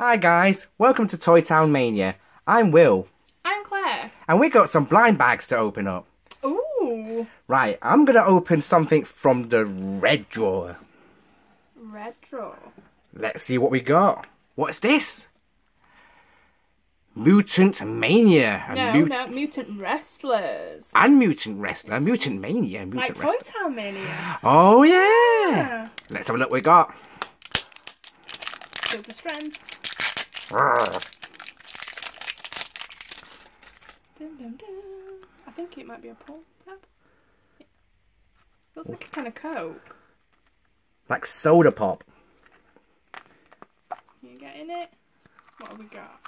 Hi guys, welcome to Toy Town Mania. I'm Will, I'm Claire. and we got some blind bags to open up. Ooh, Right, I'm gonna open something from the red drawer. red draw. Let's see what we got. What's this? Mutant Mania. No, Mut- no, mutant wrestlers. And Mutant Wrestler. Mutant Mania. and Like Mutant Toy Wrestler. Town Mania. Oh yeah. Yeah. Let's have a look what we got. Strength. Dun, dun, dun. I think it might be a pull tab. Yeah. Looks like a kind of coke. Like soda pop. You getting it? What have we got?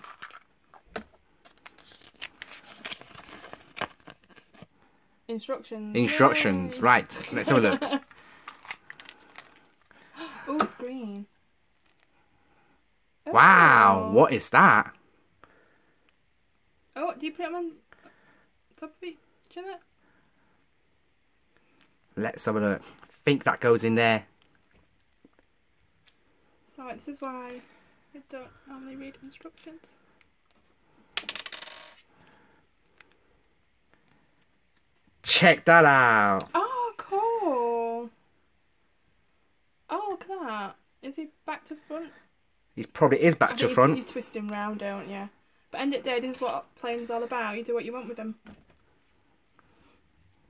Instructions. Instructions. Yay. Right. Let's have a look. Oh, it's green. Wow. Oh. What is that? Oh, do you put them on top of each other? Let's have a look. I think that goes in there. So this is why I don't normally read instructions. Check that out. Oh, cool. Oh, look at that. Is he back to front? He probably is back to front. You twist him round, don't you? But end of the day, this is what playing's all about. You do what you want with them.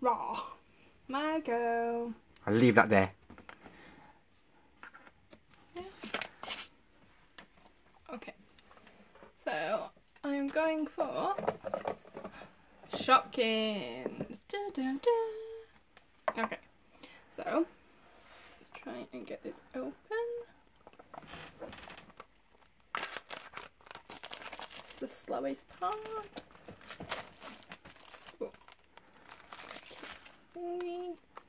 Raw. My go. I'll leave that there. Okay. So, I'm going for Shopkins. Da, da, da. Okay. So, let's try and get this open. This is the slowest part.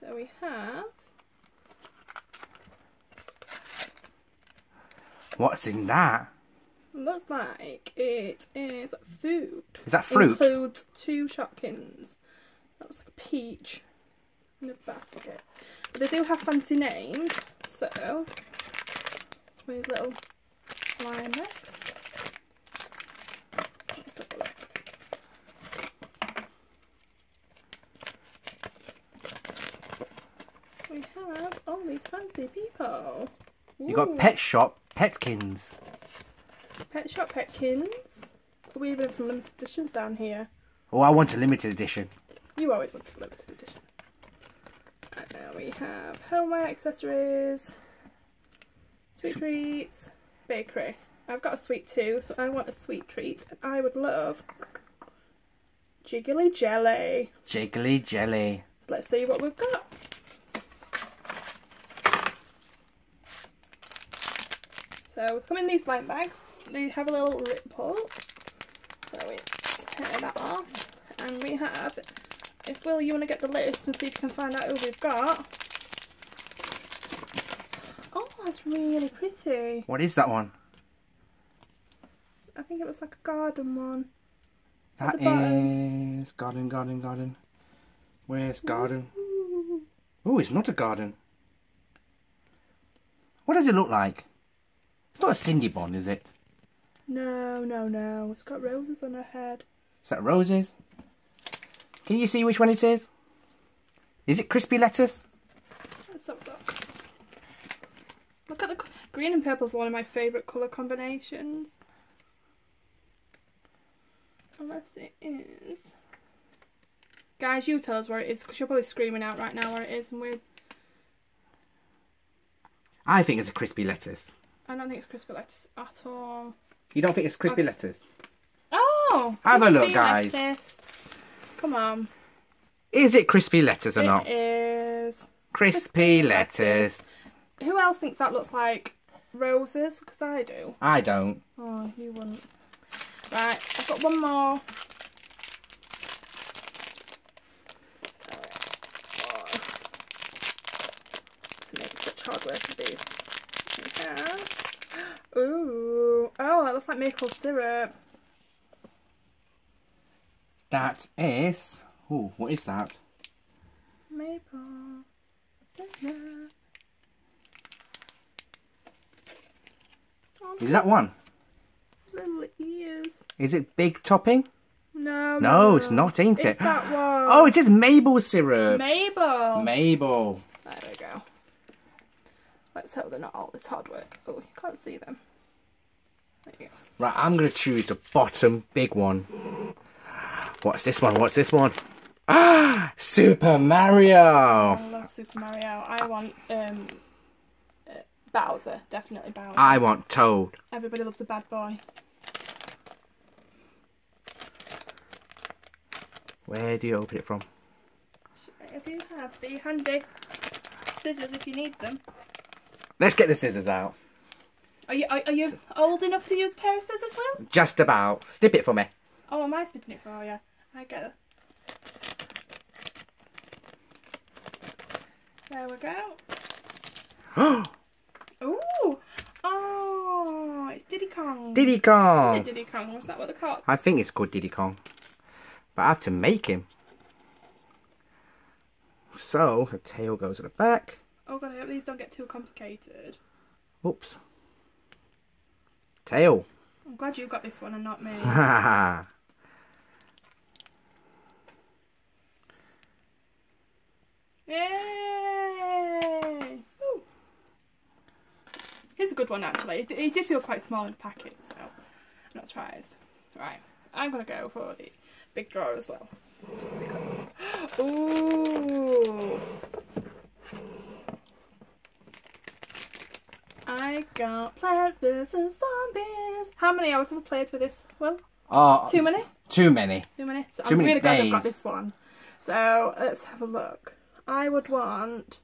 So we have What's in that? Looks like it is food. Is that fruit? Includes two Shopkins. That looks like a peach in a basket. But they do have fancy names, so with little line next. Let's have a look. We have all these fancy people. You got Pet Shop Petkins. Pet Shop Petkins. We even have some limited editions down here. Oh, I want a limited edition. You always want a limited edition. And now we have homeware accessories, sweet treats, bakery. I've got a sweet too, so I want a sweet treat, and I would love jiggly jelly. Jiggly Jelly. Let's see what we've got. So come in these blank bags. They have a little rip pull. So we tear that off. And we have, if Will, you want to get the list and see if you can find out who we've got. Oh, that's really pretty. What is that one? I think it looks like a garden one. At That is garden, garden, garden. Where's garden? Oh, it's not a garden. What does it look like? It's not a Cindy Bond, is it? No, no, no. It's got roses on her head. Is that roses? Can you see which one it is? Is it crispy lettuce? Let's have a look. Look at the green and purple is one of my favourite colour combinations. Unless it is. Guys, you tell us where it is because you're probably screaming out right now where it is, and we're. I think it's a crispy lettuce. I don't think it's crispy lettuce at all. You don't think it's crispy lettuce? Oh! Have a look, guys. lettuce. Come on. Is it crispy lettuce or not? It is. Crispy crispy lettuce. Who else thinks that looks like roses? Because I do. I don't. Oh, you wouldn't. Right, I've got one more. Oh. Make such hard work of these. Ooh. Oh, that looks like maple syrup. That is. Oh, what is that? Maple syrup. Is that one? Is it big topping? No, No, it's not, ain't It's it? that one. Oh, it is maple syrup. Mabel. Mabel. there we go. Let's hope they're not all this hard work. Oh, you can't see them. There you go. Right, I'm going to choose the bottom big one. What's this one? What's this one? Ah, Super Mario. I love Super Mario. I want um, uh, Bowser. Definitely Bowser. I want Toad. Everybody loves a bad boy. Where do you open it from? I do have the handy scissors if you need them. Let's get the scissors out. Are you are, are you old enough to use a pair of scissors, Will? Just about. Snip it for me. Oh, am I snipping it for you? I get it. There we go. Ooh! Oh, it's Diddy Kong. Diddy Is Kong. Diddy Kong? Was that what they called? I think it's called Diddy Kong. But I have to make him. So, the tail goes at the back. Oh god, I hope these don't get too complicated. Oops. Tail. I'm glad you got this one and not me. Yay! Woo. Here's a good one actually. It, it did feel quite small in the packet, so I'm not surprised. Right, I'm gonna go for the big drawer as well. Just because. Ooh! I got Plants vs Zombies. How many hours have I played with this? Well, Oh, too many? Too many. Two minutes. Too I'm many glad I've got this one. So let's have a look. I would want.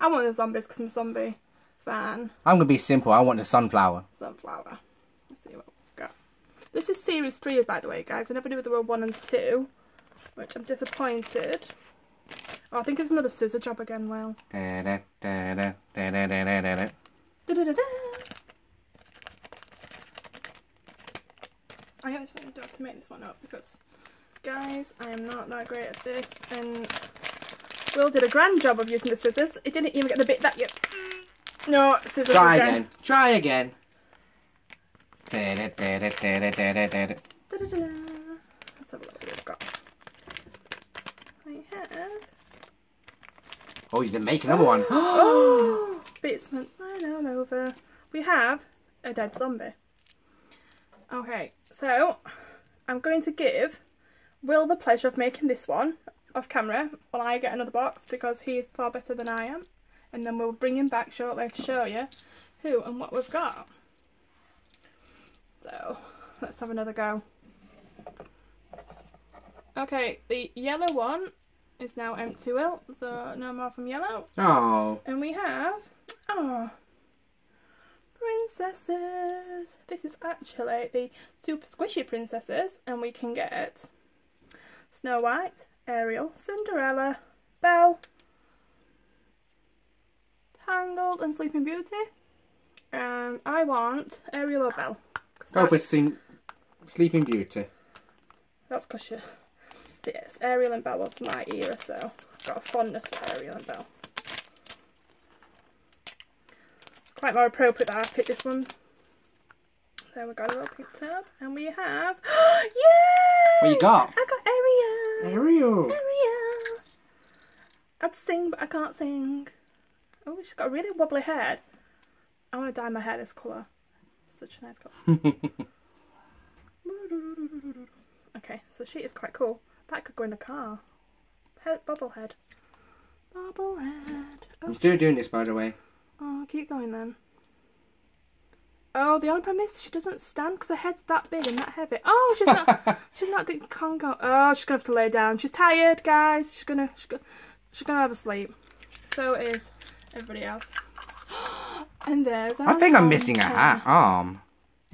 I want the zombies because I'm a zombie fan. I'm gonna be simple. I want the sunflower. Sunflower. Let's see what we've got. This is series three, by the way, guys. I never knew there were one and two, which I'm disappointed. Oh, I think it's another scissor job again. Well, Da-da, da-da. Da-da-da-da. I actually to make this one up because, guys, I am not that great at this. And Will did a grand job of using the scissors. It didn't even get the bit that you. No, scissors Try again. again. Try again. Let's have a look what we've got. Have. Oh, you didn't make another one. Oh, went flying all over. We have a dead zombie. Okay, so I'm going to give Will the pleasure of making this one off camera while I get another box because he's far better than I am. And then we'll bring him back shortly to show you who and what we've got. So let's have another go. Okay, the yellow one is now empty, Will, so no more from yellow. Oh. And we have, oh, princesses. This is actually the super squishy princesses, and we can get Snow White, Ariel, Cinderella, Belle, Tangled, and Sleeping Beauty. And I want Ariel or Belle. Go for Sleeping Beauty. That's because yes, Ariel and Belle was my era, so I've got a fondness for Ariel and Belle. Quite more appropriate that I picked this one. There we go, a little pink tab. And we have. Yay! What you got? I got Ariel! Ariel. Ariel! I'd sing, but I can't sing. Oh, she's got a really wobbly head. I want to dye my hair this colour. Such a nice colour. Okay, so she is quite cool. That could go in the car. Head, bobblehead. Bobblehead. Oh, I'm still doing this, by the way. oh, keep going then. Oh, the only problem is she doesn't stand because her head's that big and that heavy. Oh, she's not. she's not. doing- Can't go. Oh, she's gonna have to lay down. She's tired, guys. She's gonna. She's gonna. She's gonna have a sleep. So is everybody else. And there's. I think I'm missing a hat arm.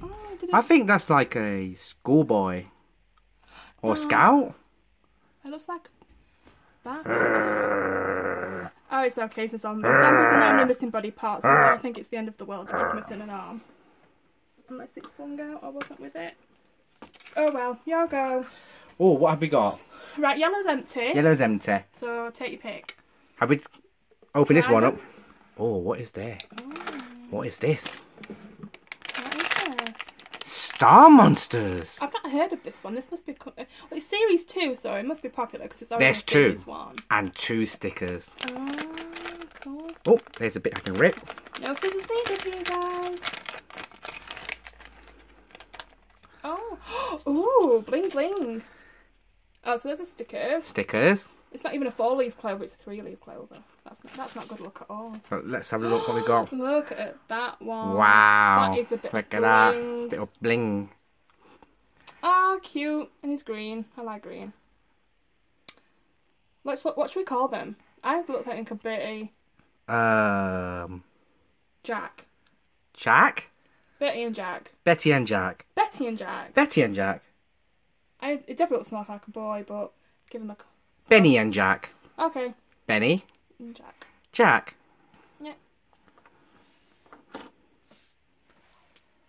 Um, oh, did it? I think that's like a schoolboy. Or Oh. scout. It looks like that. Oh, it's okay, it's a zombie. Zombies are only missing body parts, so I don't think it's the end of the world if it's missing an arm. Unless it flung out, I wasn't with it. Oh well, y'all go. Oh, what have we got? Right, yellow's empty, Yellow's empty. so take your pick. Have we open this one up? Oh, what is there? Oh, What is this? Oh. What is this? Star Monsters. I've not heard of this one. This must be uh, well, it's series two, so it must be popular because it's only There's series two. one. And two stickers. Oh, cool. Oh, there's a bit I can rip. No scissors needed here, guys. Oh, ooh, bling bling. Oh, so there's a stickers. Stickers. It's not even a four-leaf clover; it's a three-leaf clover. That's not, that's not good look at all. But let's have a look what we got. Look at that one. Wow. That is a bit Look of at bling. that. Bit of bling. Oh, cute. And he's green. I like green. Let's what, what should we call them? I looked at think a Betty, Um, Jack. Jack? Betty and Jack. Betty and Jack. Betty and Jack. Betty and Jack. I, it definitely looks more like a boy, but give him a. Benny and Jack. Okay, Benny. Jack. Jack. Yeah.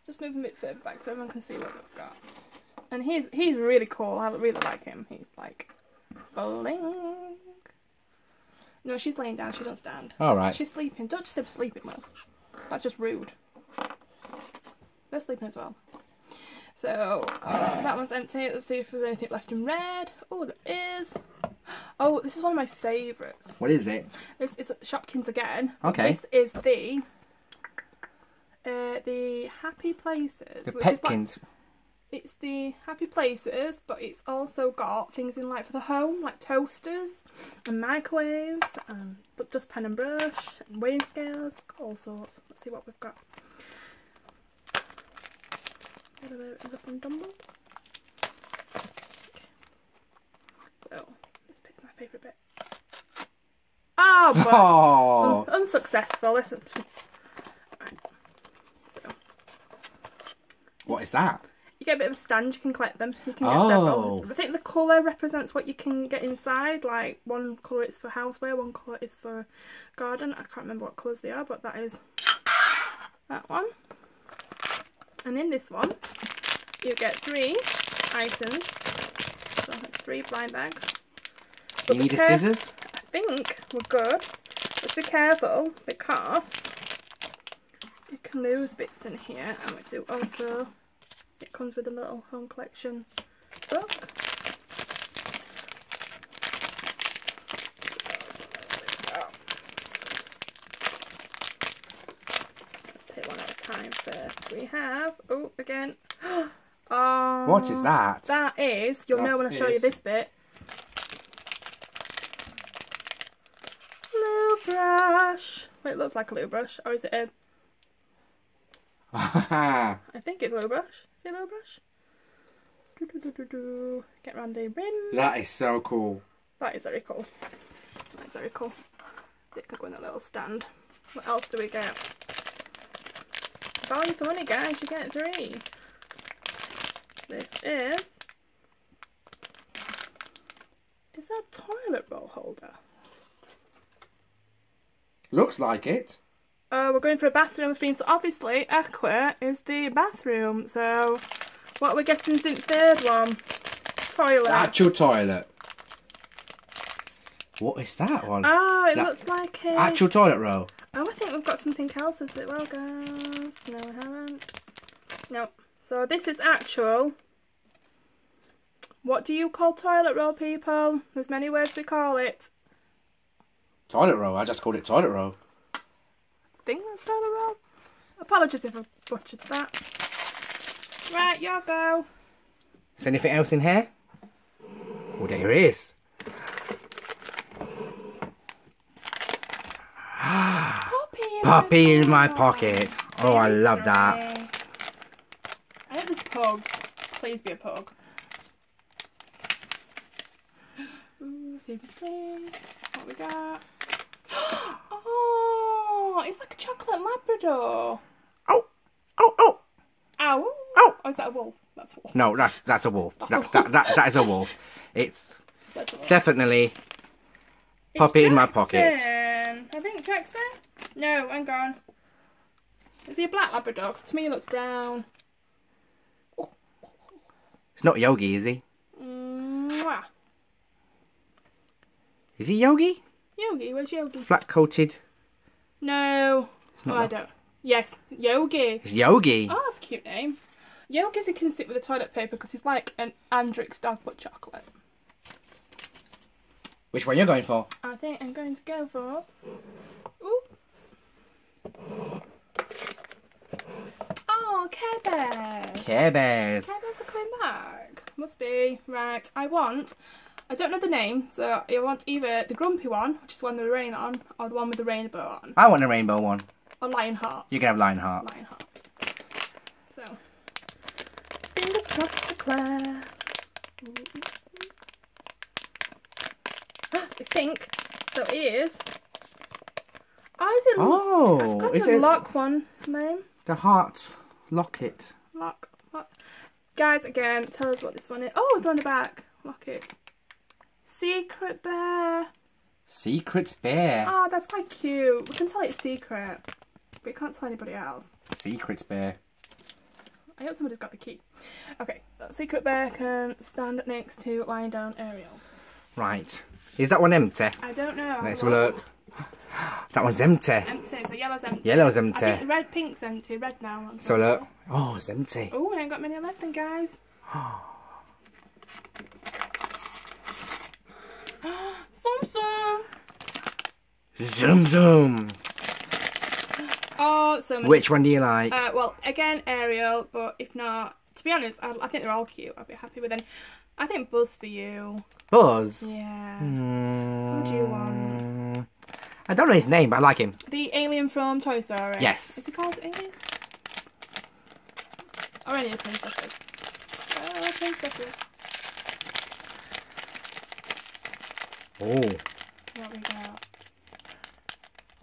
Just move him a bit further back so everyone can see what we've got. And he's he's really cool. I really like him. He's like bling. No, she's laying down. She don't stand. Alright. She's sleeping. Don't disturb sleeping, Will. That's just rude. They're sleeping as well. So, uh, that one's empty. Let's see if there's anything left in red. Oh, there is. Oh, this is one of my favourites. What is it? This is Shopkins again. Okay. This is the uh, the Happy Places. The which is like- Petkins. it's the Happy Places, but it's also got things in like for the home, like toasters and microwaves, and but just pen and brush and weighing scales, all sorts. Let's see what we've got. Bit of a, bit of a fun dumble. So this bit's my favourite bit. Oh, Oh. un- unsuccessful. Listen. Right. So What is that? you get a bit of a stand. You can collect them. You can get Oh. several. I think the colour represents what you can get inside. Like one colour is for houseware, one colour is for garden. I can't remember what colours they are, but that is that one. And in this one, you get three items. So that's three blind bags. But You need a scissors? I think we're good. But be careful because you can lose bits in here and we do also it comes with a little home collection book. Let's take one at a time first. We have oh again oh What is that? that is you'll know when I show you this bit brush. Wait, it looks like a little brush. Or is it a... I think it's a little brush. Is it a little brush? Do, do, do, do. Get round the rim. that is so cool. That is very cool. That's very cool. It could go in a little stand. What else do we get? Value for money, guys. You get three. This is... Is that a toilet roll holder? Looks like it. Uh, we're going for a bathroom theme, so obviously Aqua is the bathroom. So, what are we guessing is the third one? Toilet. Actual toilet. What is that one? oh, it that- looks like a. Actual toilet roll. Oh, I think we've got something else as well, guys. No, we haven't. No. So this is actual. What do you call toilet roll, people? There's many words we call it. Toilet roll. I just called it toilet roll. think that's toilet roll. Apologies if I butchered that. Right, your go. Is anything else in here? Oh, there is. Puppy in Puppy in my pocket. pocket. Oh, I love that. I hope there's pugs. Please be a pug. Ooh, see if it's clean. What we got? Oh, it's like a chocolate Labrador. Oh, oh, oh. Ow. Oh. Oh, is that a wolf? That's a wolf. No, that's that's a wolf. That's That, a that, that, that is a wolf. It's a wolf. definitely It's puppy in my pocket. I think Jackson. No, I'm on. Is he a black Labrador? 'Cause to me he looks brown. It's not Yogi, is he? Mwah. Is he Yogi? Yogi, where's Yogi? Flat coated. No. Oh, I don't. Yes, Yogi. It's Yogi. Oh, that's a cute name. Yogi's he can sit with the toilet paper because he's like an Andrex dog but chocolate. Which one you going for? I think I'm going to go for. Ooh. Oh, Care Bears. Care Bears. Care Bears are coming back. Must be. Right. I want. I don't know the name, so I want either the grumpy one, which is the one with the rain on, or the one with the rainbow on, I want a rainbow one. or Lionheart. You can have Lionheart. Lionheart. So, fingers crossed for Claire. it's pink. So it is. Oh, is it? Oh, I've got is the it lock one name. the heart locket? Lock. lock. Guys, again, tell us what this one is. Oh, it's on the back. Lock it. Secret bear. Secret bear. Oh, that's quite cute. We can tell it's secret. But we can't tell anybody else. Secret bear. I hope somebody's got the key. Okay, secret bear can stand next to lying down Ariel. Right. Is that one empty? I don't know. Let's have a look. That one's empty. Empty, so yellow's empty. Yellow's I think empty. red, pink's empty. Red now. So look. Oh, it's empty. Oh, we ain't got many left then, guys. Zoom zoom. Oh, so many. Which one do you like? Uh, well, again, Ariel, but if not, to be honest, I, I think they're all cute. I'd be happy with any. I think Buzz for you. Buzz. Yeah. Mm, do you want? I don't know his name, but I like him. The alien from Toy Story. Yes. Is he called Alien? Or any of the princesses? Oh, princesses. Oh. What we got?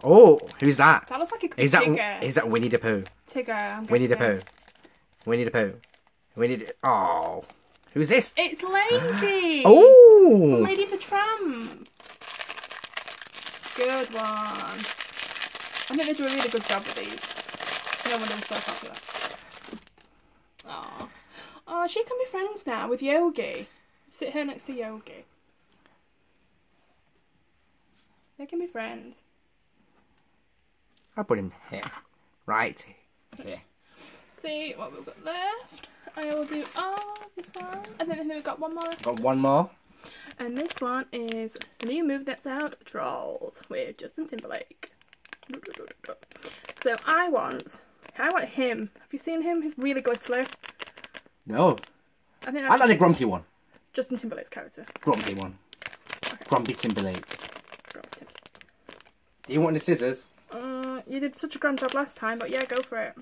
Oh, who's that? That looks like a Is that Tigger. is that Winnie the Pooh? Tigger. I'm Winnie the. Pooh. Winnie the Pooh. Winnie the Oh. Who's this? It's Lady. Oh. Lady the Tramp. Good one. I think they do a really good job with these. No wonder they're so popular. Oh, oh, she can be friends now with Yogi. Sit her next to Yogi. They can be friends. I'll put him here. Right. Here. See what we've got left. I will do oh this one, and then we've got one more. Got one more. And this one is the new movie that's out, Trolls, with Justin Timberlake. So I want, I want him. Have you seen him? He's really glittery. No. I think I like the grumpy one. Justin Timberlake's character. Grumpy one. Grumpy Timberlake. Do you want the scissors? Uh, you did such a grand job last time, but yeah, go for it.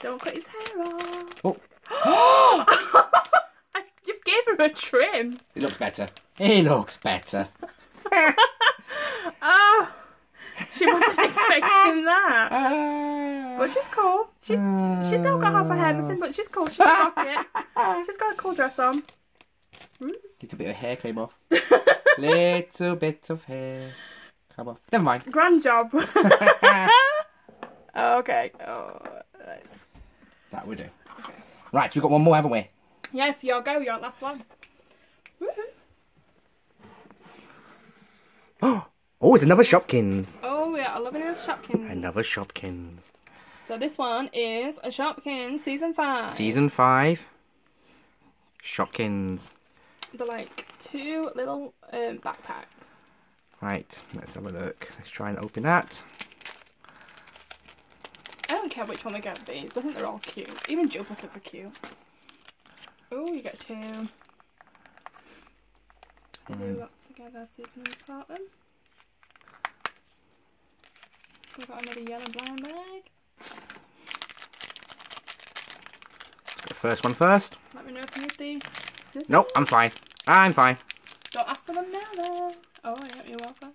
Don't cut his hair off. Oh, you gave her a trim. it looks better. It looks better. Oh, she wasn't expecting that. Ah. But she's cool. She, she's still got half her hair missing, but she's cool. She's rock it. She's got a cool dress on. Little bit of hair came off. Little bit of hair. Come off. Never mind. Grand job. okay. Oh, nice. That would do. Okay. Right, we've got one more, haven't we? Yes, your go. Your last one. Woohoo. Oh, it's another Shopkins. Oh, yeah. I love with Shopkins. Another Shopkins. So this one is a Shopkins season five. Season 5. Shopkins. They're like two little um, backpacks. Right, let's have a look. Let's try and open that. I don't care which one I get these. I think they're all cute. Even duplicates are cute. Oh, you get two. Glue that together so you can part them. We've got another yellow blind bag. The first one first. Let me know if you need the scissors. Nope, I'm fine. I'm fine. Don't ask for them now though. Oh, yeah, you're welcome.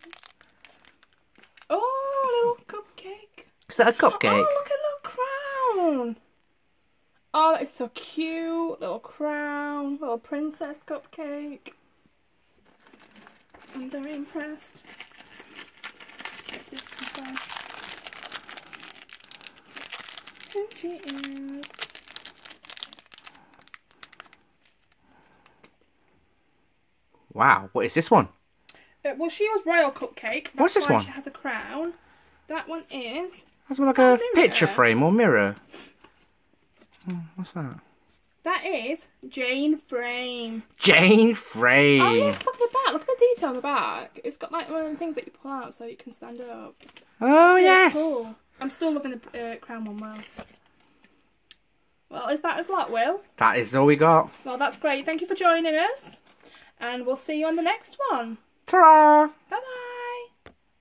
Oh, little cupcake. Is that a cupcake? Oh, look at little crown. Oh, that is so cute. Little crown, little princess cupcake. I'm very impressed. Let's see if I can find who she is. Wow, what is this one? Uh, well, she was royal cupcake. That's What's this why one? She has a crown. That one is That's like Oh, a picture frame or mirror. Hmm, What's that? That is Jane Frame. Jane Frame. Oh yes, look at the back. Look at the detail on the back. It's got like one of the things that you pull out so you can stand up. Oh, Yeah, yes. Cool. I'm still loving the uh, crown one so- Well, is that as lot, Will? That is all we got. Well, that's great. Thank you for joining us, and we'll see you on the next one. Ta-ra! Bye bye.